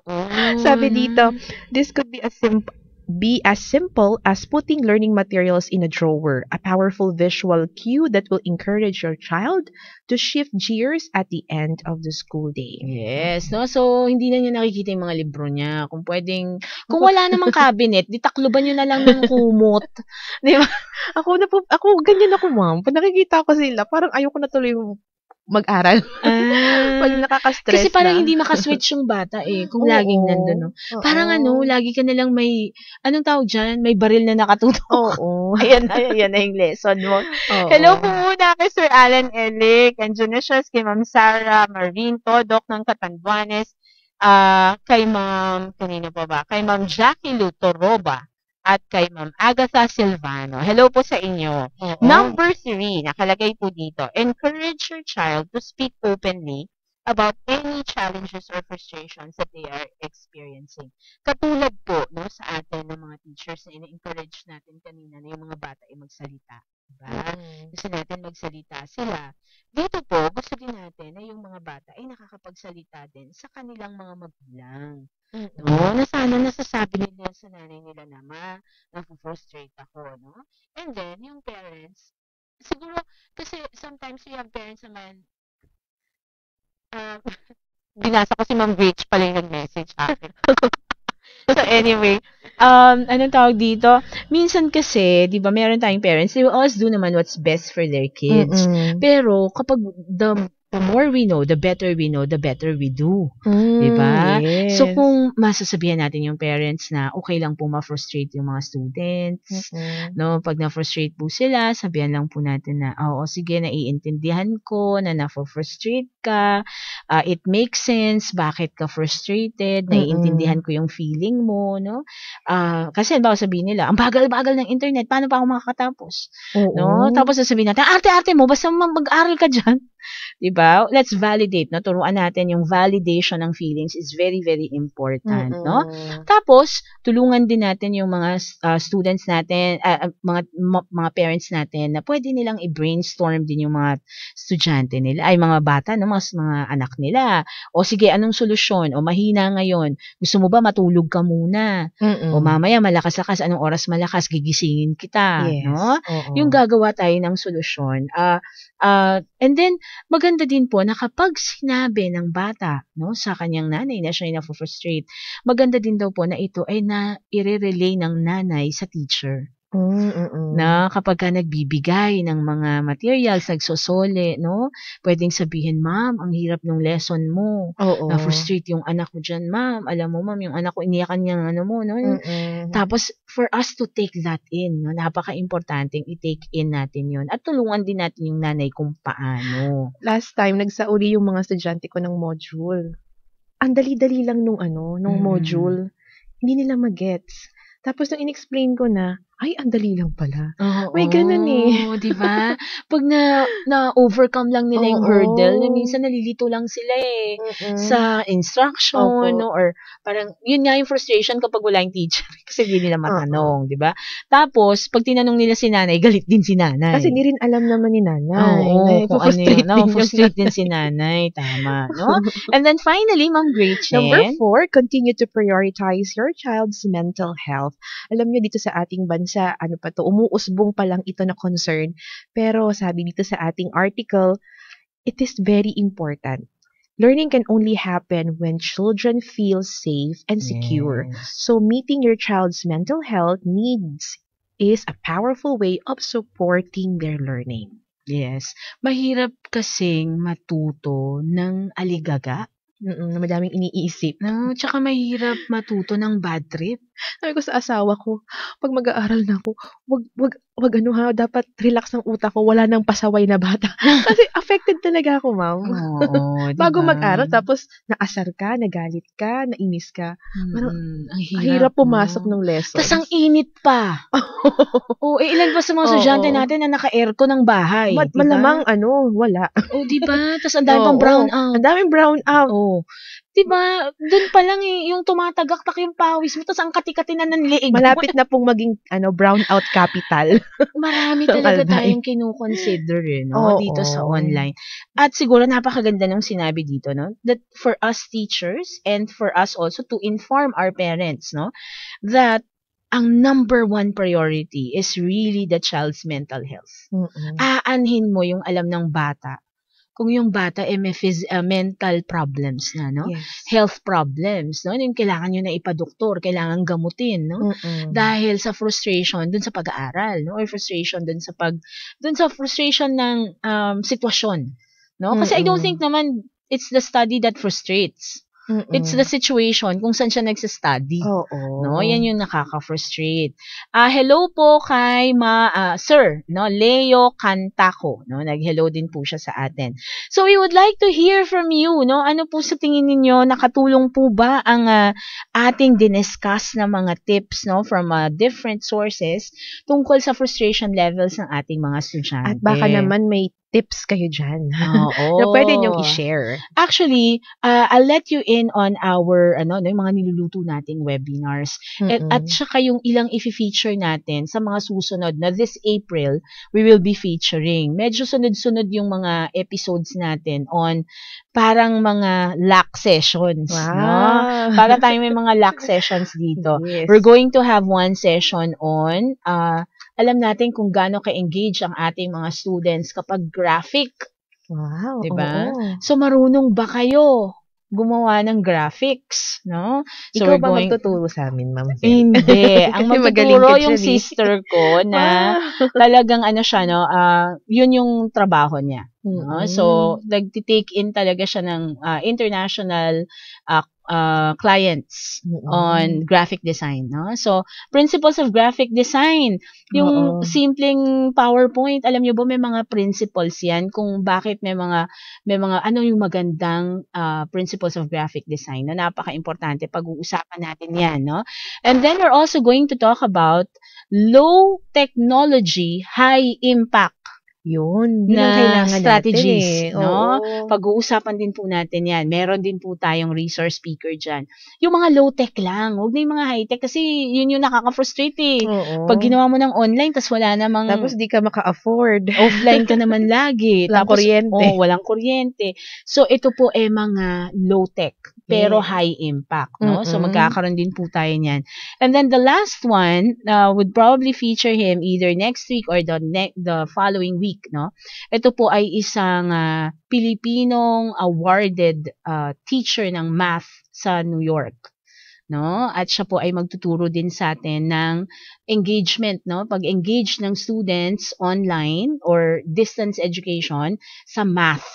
Oo. Sabi dito, this could be a simple be as simple as putting learning materials in a drawer, a powerful visual cue that will encourage your child to shift gears at the end of the school day. Yes, no? So, hindi na niya nakikita yung mga libro niya. Kung pwedeng, kung wala namang cabinet, di takluban niyo na lang ng kumot. Di ba? Ako na po, ako ganyan ako ma'am. Pag nakikita ko sila, parang ayoko na tuloy mag-aral. Pag Ah, nakaka-stress kasi parang na. hindi makaswitch yung bata eh, kung Oo. laging nandun, no? Oo. Parang ano, lagi ka nalang may, anong tawag dyan? May baril na nakatutok. Oo. Ayan na, ayan na yung lesson mo. Oo. Hello po muna kay Sir Alan. Andiyan na siya kay Ma'am Sarah Marvin Todok ng Catanduanes. Ah, kay Ma'am, kanino pa ba? Kay Ma'am Jackie Lutoroba at kay Ma'am Agatha Silvano. Hello po sa inyo. Oo. Number three, nakalagay po dito, encourage your child to speak openly about any challenges or frustrations that they are experiencing. Katulad po no, sa atin ng mga teachers na ina-encourage natin kanina na yung mga bata ay magsalita. Diba? Mm. Gusto natin magsalita sila. Dito po, gusto din natin na yung mga bata ay nakakapagsalita din sa kanilang mga magulang. Mm. No? Na sana nasasabi nila sa nanay nila na ma, na-frustrate ako, no? And then, yung parents, siguro, kasi sometimes you have parents naman, um, binasa ko si Ma'am Rich pala yung nag-message sa akin. so anyway, um, anong tawag dito? Minsan kasi, di ba, meron tayong parents, they will always do naman what's best for their kids. Mm-mm. Pero, kapag the, the more we know, the better we know, the better we do. Mm, So, yes. kung masasabihan natin yung parents na okay lang po ma-frustrate yung mga students, Mm-mm. no, pag na-frustrate po sila, sabihan lang po natin na, "Ah, oo, sige, naiintindihan ko na na-frustrate ka. Ah, it makes sense bakit ka frustrated. Naiintindihan ko yung feeling mo, no? Ah, kasi baka sabihin nila, ang bagal-bagal ng internet, paano pa ako makakatapos? Oo. No? Tapos sasabihin natin, arte-arte mo, basta ma- mag-aral ka dyan. 'Di ba? Let's validate, no? Turuan natin yung validation ng feelings is very, very important, no? Mm-mm. Tapos, tulungan din natin yung mga ah, students natin, ah, mga ma- mga parents natin na pwede nilang i-brainstorm din yung mga estudyante nila, ay mga bata, no, mas mga anak nila. O sige, anong solusyon? O mahina ngayon. Gusto mo ba matulog ka muna? Mm-mm. O mamaya malakas-lakas, anong oras malakas, gigisingin kita, Yes. no? Oo. Yung gagawa tayo ng solusyon. Ah, ah, and then maganda din po na kapag sinabi ng bata, no, sa kanyang nanay na siya ay na-frustrate, maganda din daw po na ito ay na i-relay ng nanay sa teacher. Mm, mm-mm. Na kapag ka nagbibigay ng mga materials, nagsosole, no, pwedeng sabihin, ma'am, ang hirap ng lesson mo. Oo. Na-frustrate yung anak ko dyan, ma'am. Alam mo, ma'am, yung anak ko, iniyakan niyang ano mo, no? Mm-mm. tapos, for us to take that in, no, napaka-importanting i-take in natin yon At tulungan din natin yung nanay kung paano. last time, nagsauli yung mga estudyante ko ng module. Ang dali-dali lang nung ano, nung Mm. module. Hindi nila magets. Tapos nung in-explain ko na, ay, ang dali lang pala. Oo. May ganun eh. di ba? Pag na, na-overcome lang nila yung Oo. hurdle, na minsan nalilito lang sila eh. Sa instruction, Opo. no? Or parang, yun nga yung frustration kapag wala yung teacher. Kasi hindi nila matanong, di ba? Tapos, pag tinanong nila si nanay, galit din si nanay. Kasi hindi rin alam naman ni nanay. Oo, kung ano yun. Yung Na-frustrate din si nanay. Tama, no? And then finally, Ma'am Gretchen. Number four, continue to prioritize your child's mental health. Alam nyo dito sa ating bansa, ano pa to, umuusbong pa lang ito na concern. Pero sabi dito sa ating article, it is very important. Learning can only happen when children feel safe and secure. Yes. So meeting your child's mental health needs is a powerful way of supporting their learning. Yes. Mahirap kasing matuto ng aligaga. Mm-mm, madaming iniisip. No? Tsaka mahirap matuto ng bad trip. Sabi ko sa asawa ko, pag mag-aaral na ako, wag, wag, wag ano ha, dapat relax ang utak ko, wala nang pasaway na bata. Kasi affected talaga ako, ma'am. Oo, Bago diba? mag-aral, tapos naasar ka, nagalit ka, nainis ka. parang, Mm, ang Hirap, hirap, pumasok no? ng lesson. Tapos ang init pa. Oo, eh, ilan ba sa mga Oo. estudyante natin na naka-aircon ng bahay? Ma- diba? malamang ano, wala. Oo, di ba? Tapos ang dami pang brown out. Ang daming brown out. Oo. Di ba? Doon pa lang eh, yung tumatagaktak yung pawis mo, tapos ang kati-kati na ng liig mo. Malapit na pong maging ano brown out capital. Marami Ang talaga albay. tayong kinukonsider eh, no? Oo. dito sa online. At siguro napakaganda nung sinabi dito, no? That for us teachers and for us also to inform our parents, no? That ang number one priority is really the child's mental health. Mm-mm. Aanhin mo yung alam ng bata. Kung yung bata ay may phys- uh, mental problems na, no? Yes. Health problems, no? Yung kailangan nyo na ipadoktor, kailangan gamutin, no? Mm-mm. dahil sa frustration dun sa pag-aaral no or frustration dun sa pag dun sa frustration ng um, sitwasyon no kasi I don't Mm-mm. think naman it's the study that frustrates Mm-mm. it's the situation kung saan siya nagsa-study Oo. no? Yan yung nakaka-frustrate. Ah hello po kay ma ah, sir no? Leo Cantaco no? Nag-hello din po siya sa atin. So we would like to hear from you no? Ano po sa tingin ninyo nakatulong po ba ang ah, ating diniscuss na mga tips no? From ah, different sources tungkol sa frustration levels ng ating mga estudyante At baka naman may tips kayo dyan. Oo. na pwede niyong i-share. Actually, uh, I'll let you in on our ano, no, yung mga niluluto nating webinars. At, Mm-mm. at saka yung ilang i-feature natin sa mga susunod na this April, we will be featuring. Medyo sunod-sunod yung mga episodes natin on parang mga lack sessions. No? Para tayo may mga lack sessions dito. Yes. We're going to have one session on uh, alam natin kung gaano ka-engage ang ating mga students kapag graphic. Wow. Diba? oo. So, marunong ba kayo gumawa ng graphics? No? So, Ikaw ba going- magtuturo sa amin, ma'am? Hindi. Ang magtuturo yung sister ko na talagang ano siya, no? ah, yun yung trabaho niya. No? Mm-mm. So, nag-take in talaga siya ng ah, international ah, ah, clients Mm-mm. on graphic design, no? So, principles of graphic design, yung Oo. simpleng PowerPoint, alam niyo ba may mga principles 'yan kung bakit may mga may mga ano yung magandang ah, principles of graphic design na napaka-importante pag-uusapan natin 'yan, no? And then we're also going to talk about low technology, high impact Yun. Yun na strategies, natin eh. no? Oo. Pag-uusapan din po natin yan. Meron din po tayong resource speaker dyan. Yung mga low-tech lang, huwag na yung mga high-tech kasi yun yung nakaka-frustrate eh. Oo. Pag ginawa mo ng online, tas wala namang Tapos di ka maka-afford. offline ka naman lagi. Walang Tapos, kuryente. Oh, walang kuryente. So, ito po ay mga low-tech pero Yeah. high impact, no? So, Mm-mm. magkakaroon din po tayo niyan. And then the last one uh, would probably feature him either next week or the ne- the following week, no? Ito po ay isang ah, Pilipinong awarded ah, teacher ng math sa New York. No? At siya po ay magtuturo din sa atin ng engagement, no? Pag-engage ng students online or distance education sa math.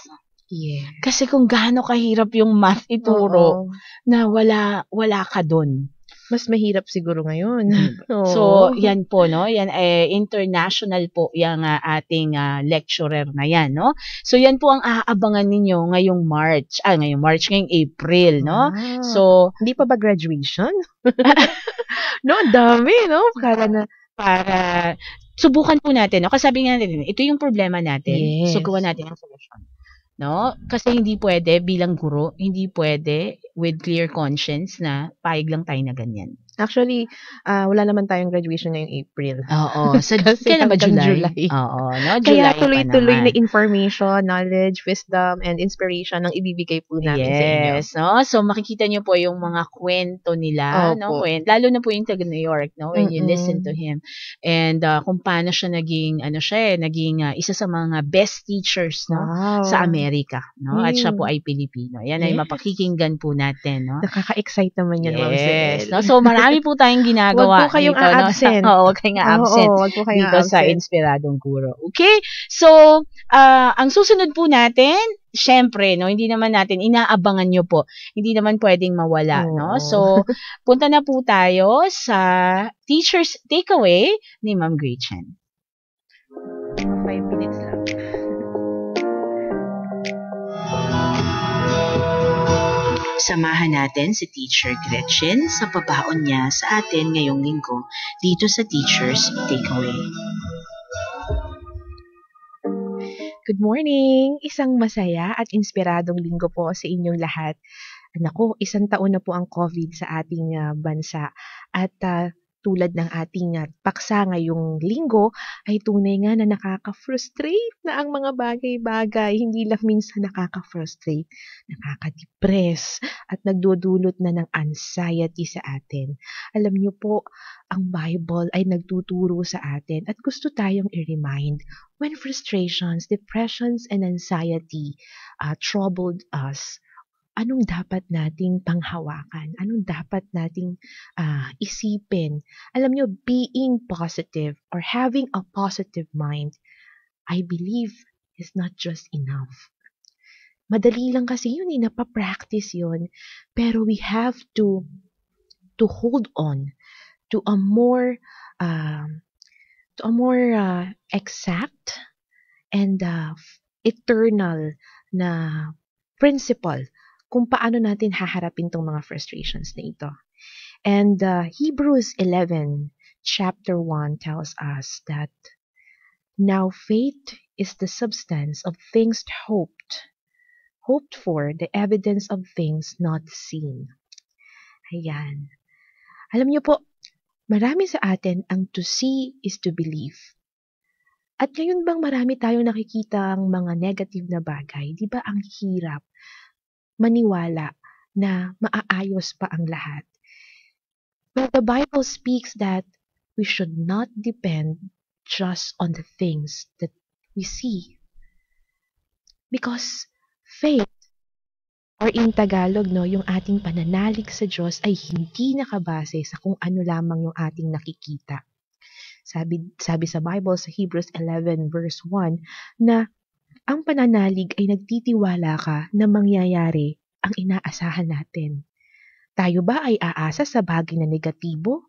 Yeah. Kasi kung gaano kahirap yung math ituro Oo. na wala wala ka doon. Mas mahirap siguro ngayon. Oo. So, yan po, no? Yan, eh, international po yung ah, ating ah, lecturer na yan, no? So, yan po ang aabangan ninyo ngayong March. Ah, ngayong March, ngayong April, no? Wow. So, hindi pa ba graduation? no, dami, no? Kala na, para subukan po natin, no? Kasi sabi nga natin, ito yung problema natin. Yes. So, gawa natin ang solusyon. No? Kasi hindi pwede bilang guro, hindi pwede with clear conscience na payag lang tayo na ganyan. actually, ah, wala naman tayong graduation ngayong April. Oo. Sa, Kasi kailan ba July? July. Oo. No? Kaya July pa tuloy-tuloy na information, knowledge, wisdom, and inspiration ang ibibigay po namin sa inyo. Yes, no? So makikita niyo po yung mga kwento nila, no? Opo. Kwent, lalo na po yung taga New York, no? When you Mm-mm. listen to him. And uh, kung paano siya naging ano siya, eh, naging uh, isa sa mga best teachers, no? Wow. sa Amerika, no? At siya Mm. po ay Pilipino. Yan ay Yes. mapakikinggan po natin, no? Nakaka-excite naman yun, Ma'am Yes. No? So, marami po tayong ginagawa. Huwag po kayong dito, no? a-absent. Oo, huwag kayong a-absent. Oo, wag po kayong dito sa absent. Inspiradong Guro. Okay? So, ah, ang susunod po natin, syempre, no, hindi naman natin, inaabangan nyo po. Hindi naman pwedeng mawala, Oo. no? So, punta na po tayo sa Teacher's Takeaway ni Ma'am Gretchen. Five minutes Samahan natin si Teacher Gretchen sa pabaon niya sa atin ngayong linggo dito sa Teacher's Takeaway. Good morning! Isang masaya at inspiradong linggo po sa inyong lahat. Naku, isang taon na po ang COVID sa ating ah, bansa. At ah, tulad ng ating ah, paksa ngayong linggo, ay tunay nga na nakaka-frustrate na ang mga bagay-bagay. Hindi lang minsan nakaka-frustrate, nakaka-depress at nagdudulot na ng anxiety sa atin. Alam niyo po, ang Bible ay nagtuturo sa atin at gusto tayong i-remind when frustrations, depressions, and anxiety uh, troubled us, anong dapat nating panghawakan? Anong dapat nating ah, isipin? Alam nyo, being positive or having a positive mind, I believe is not just enough. Madali lang kasi yun, eh, napapractice yun. Pero we have to to hold on to a more um, to a more uh, exact and uh, eternal na principle kung paano natin haharapin tong mga frustrations na ito. And uh, Hebrews 11 chapter 1 tells us that now faith is the substance of things hoped, hoped for, the evidence of things not seen. Ayan. Alam niyo po, marami sa atin ang to see is to believe. At ngayon bang marami tayong nakikita ang mga negative na bagay? Di ba ang hirap maniwala na maaayos pa ang lahat? But the Bible speaks that we should not depend just on the things that we see. Because faith, or in Tagalog, no, yung ating pananalig sa Diyos ay hindi nakabase sa kung ano lamang yung ating nakikita. Sabi, sabi sa Bible, sa Hebrews 11 verse 1, na ang pananalig ay nagtitiwala ka na mangyayari ang inaasahan natin. Tayo ba ay aasa sa bagay na negatibo?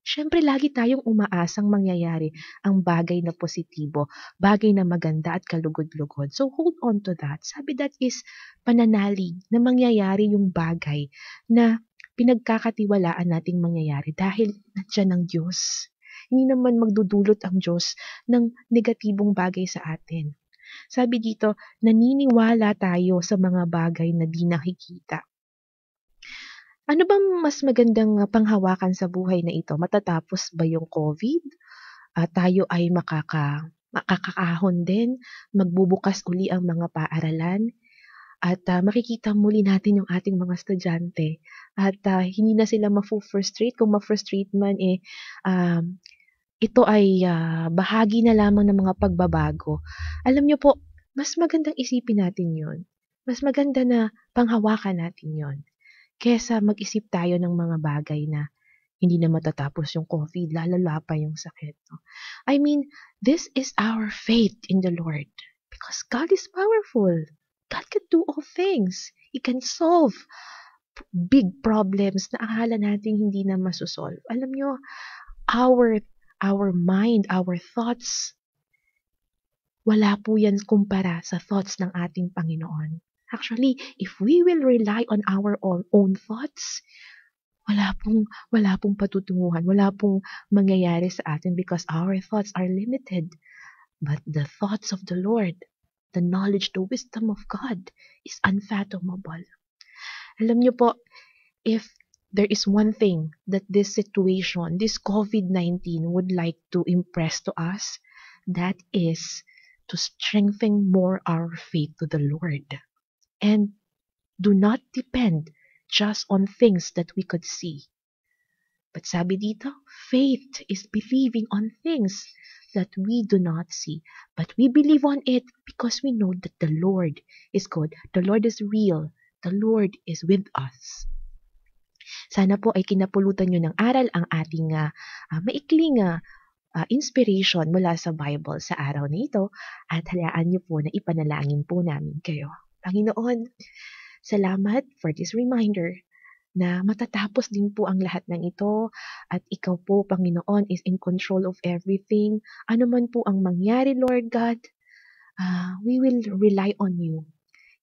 Siyempre, lagi tayong umaasang mangyayari ang bagay na positibo, bagay na maganda at kalugod-lugod. So, hold on to that. Sabi that is pananalig na mangyayari yung bagay na pinagkakatiwalaan nating mangyayari dahil nandiyan ang Diyos. Hindi naman magdudulot ang Diyos ng negatibong bagay sa atin. Sabi dito, naniniwala tayo sa mga bagay na di nakikita. Ano bang mas magandang ah, panghawakan sa buhay na ito? Matatapos ba yung COVID? Ah, tayo ay makaka, makakakahon din? Magbubukas uli ang mga paaralan? At ah, makikita muli natin yung ating mga estudyante. At ah, hindi na sila mafu-frustrate. Kung ma-frustrate man, eh, um, ito ay ah, bahagi na lamang ng mga pagbabago. Alam niyo po, mas magandang isipin natin yon. Mas maganda na panghawakan natin yon. Kesa mag-isip tayo ng mga bagay na hindi na matatapos yung COVID, lalala pa yung sakit. No? I mean, this is our faith in the Lord. Because God is powerful. God can do all things. He can solve big problems na akala natin hindi na masosolve. Alam nyo, our, our mind, our thoughts, wala po yan kumpara sa thoughts ng ating Panginoon. Actually, if we will rely on our own, thoughts, wala pong, wala pong patutunguhan, wala pong mangyayari sa atin because our thoughts are limited. But the thoughts of the Lord, the knowledge, the wisdom of God is unfathomable. Alam niyo po, if there is one thing that this situation, this COVID-19 would like to impress to us, that is to strengthen more our faith to the Lord. And do not depend just on things that we could see. But sabi dito, faith is believing on things that we do not see. But we believe on it because we know that the Lord is good. The Lord is real. the Lord is with us. Sana po ay kinapulutan nyo ng aral ang ating uh, uh, maikling uh, inspiration mula sa Bible sa araw na ito at hayaan niyo po na ipanalangin po namin kayo. Panginoon, salamat for this reminder na matatapos din po ang lahat ng ito at ikaw po, Panginoon, is in control of everything. Ano man po ang mangyari, Lord God, uh, we will rely on you.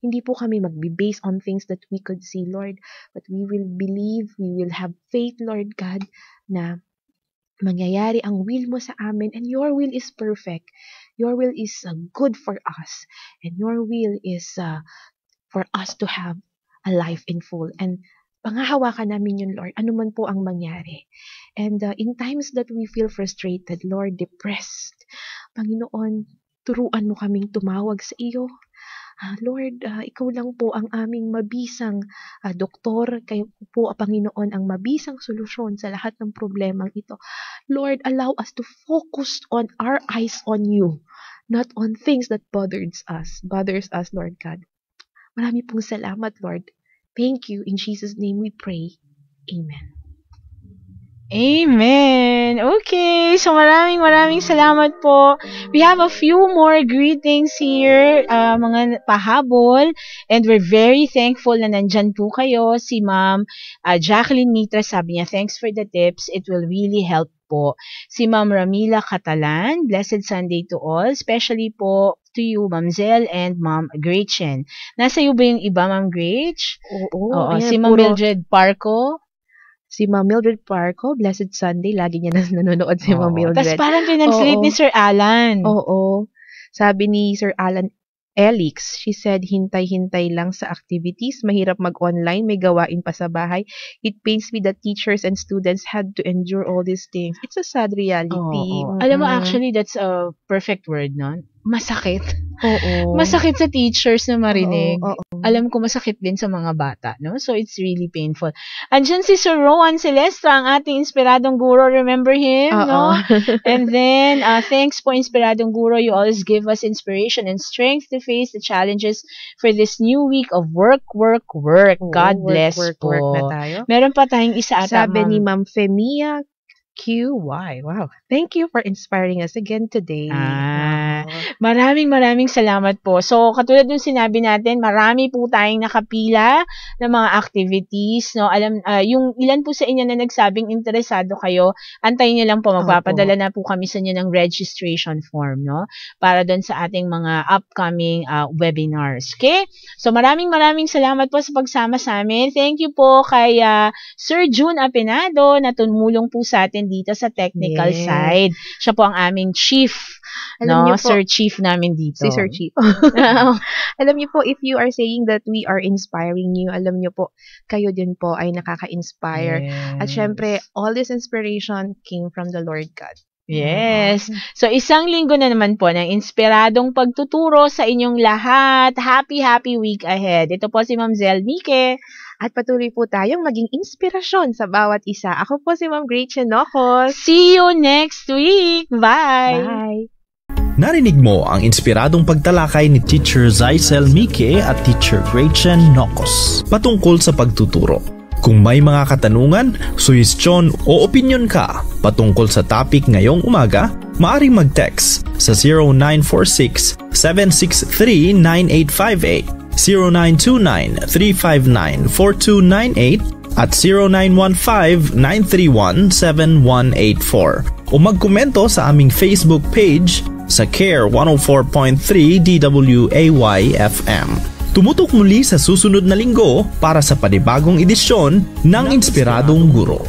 Hindi po kami magbe-base on things that we could see, Lord, but we will believe, we will have faith, Lord God, na mangyayari ang will mo sa amin and your will is perfect. Your will is uh, good for us and your will is uh, for us to have a life in full. And pangahawakan namin yun, Lord, ano man po ang mangyari. And uh, in times that we feel frustrated, Lord, depressed, Panginoon, turuan mo kaming tumawag sa iyo uh, Lord, uh, ikaw lang po ang aming mabisang uh, doktor, kayo po, Panginoon, ang mabisang solusyon sa lahat ng problemang ito. Lord, allow us to focus on our eyes on you, not on things that bothers us, bothers us, Lord God. Marami pong salamat, Lord. Thank you. In Jesus' name we pray. Amen. Amen. Okay. So maraming maraming salamat po. We have a few more greetings here, uh, mga pahabol. And we're very thankful na nandyan po kayo. Si Ma'am uh, Jacqueline Mitra sabi niya, thanks for the tips. It will really help po. Si Ma'am Ramila Catalan, blessed Sunday to all. Especially po to you, Ma'am Zel and Ma'am Gretchen. Nasa iyo ba yung iba, Ma'am Gretch? Oo. Oo. Ayan, si Ma'am Mildred Parco. Si Ma'am Mildred Parco, Blessed Sunday, lagi niya na nanonood si Ma'am Mildred. Tapos parang pinag-slate Oo. ni Sir Alan. Oo. Sabi ni Sir Alan Elix, she said, hintay-hintay lang sa activities, mahirap mag-online, may gawain pa sa bahay. It pains me that teachers and students had to endure all these things. It's a sad reality. Oo. Mm-mm. Alam mo, actually, that's a perfect word, no? Masakit. Oo. Masakit sa teachers na marinig. Oo, oo. Alam ko masakit din sa mga bata, no? So, it's really painful. Andyan si Sir Rowan Celestra, ang ating inspiradong guro. Remember him, Oo. no? And then, uh, thanks po, Inspiradong Guro. You always give us inspiration and strength to face the challenges for this new week of work, work, work. Oo, God work, bless work, po. work na tayo. Meron pa tayong isa ata, Sabi ni ma'am. Ma'am Femia QY. Wow. Thank you for inspiring us again today. Ah. Maraming maraming salamat po. So, katulad ng sinabi natin, marami po tayong nakapila ng mga activities. No? Alam, ah, yung ilan po sa inyo na nagsabing interesado kayo, antayin niyo lang po, magpapadala na po kami sa inyo ng registration form, no? Para doon sa ating mga upcoming ah, webinars. Okay? So, maraming maraming salamat po sa pagsama sa amin. Thank you po kay ah, Sir June Apenado na tumulong po sa atin dito sa technical Yes. side. Siya po ang aming chief Alam no, niyo po, Sir Chief namin dito. Si Sir Chief. alam niyo po, if you are saying that we are inspiring you, alam niyo po, kayo din po ay nakaka-inspire. At syempre, all this inspiration came from the Lord God. Yes. So, isang linggo na naman po ng inspiradong pagtuturo sa inyong lahat. Happy, happy week ahead. Ito po si Ma'am Zel Mike. At patuloy po tayong maging inspirasyon sa bawat isa. Ako po si Ma'am Gretchen Nocos. See you next week. Bye. Bye! Narinig mo ang inspiradong pagtalakay ni Teacher Zaisel Mike at Teacher Gretchen Nokos patungkol sa pagtuturo. Kung may mga katanungan, suhestyon o opinion ka patungkol sa topic ngayong umaga, maaring mag-text sa 0946-763-9858, 0929-359-4298 at 0915-931-7184 o magkomento sa aming Facebook page sa Care 104.3 DWAY FM. Tumutok muli sa susunod na linggo para sa panibagong edisyon ng Inspiradong Guro.